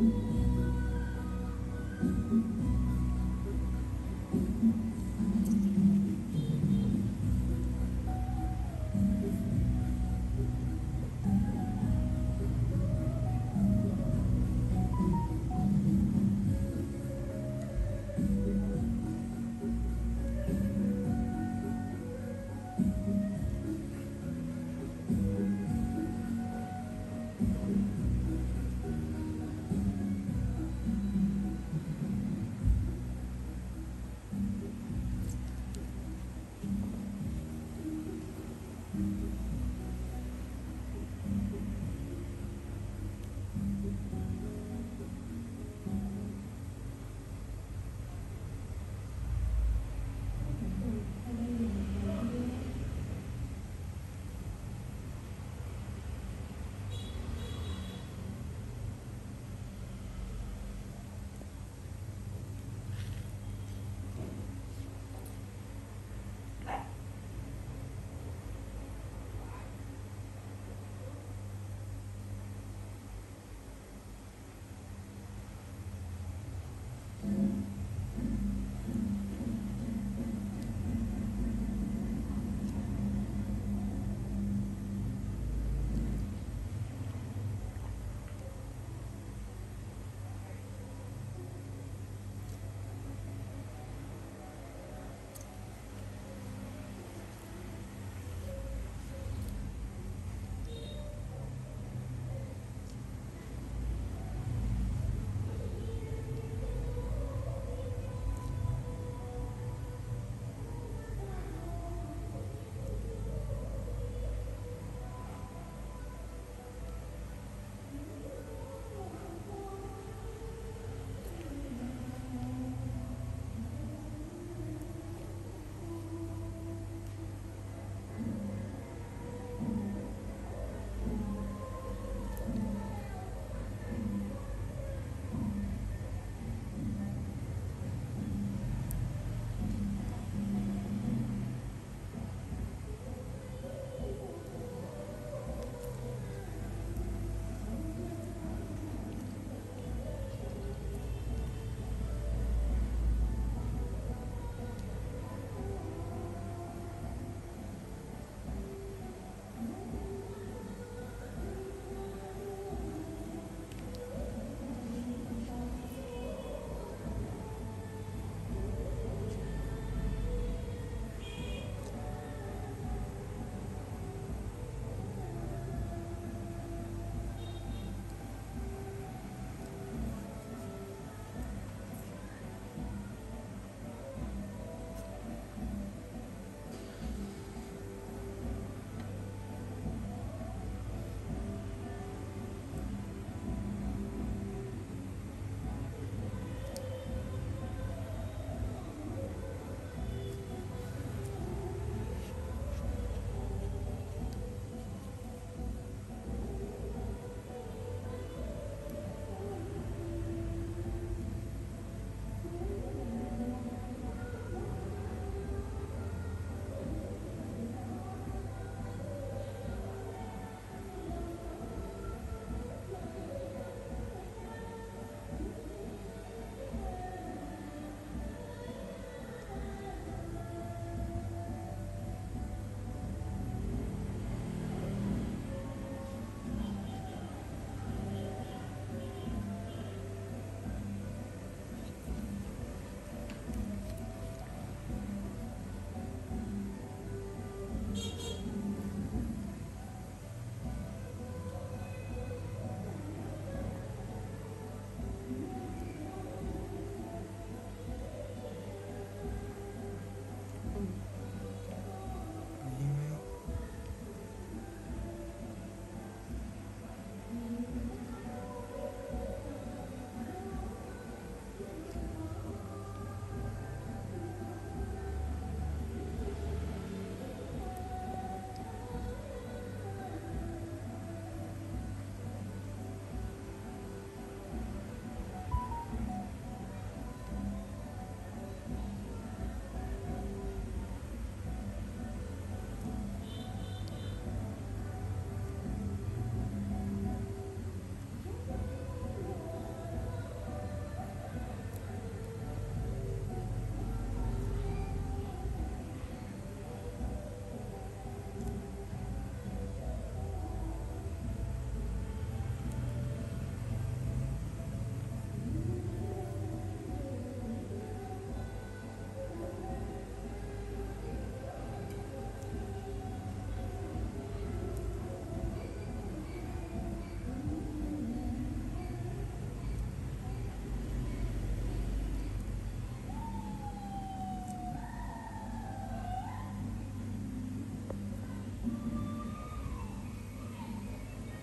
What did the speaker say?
Mm-hmm.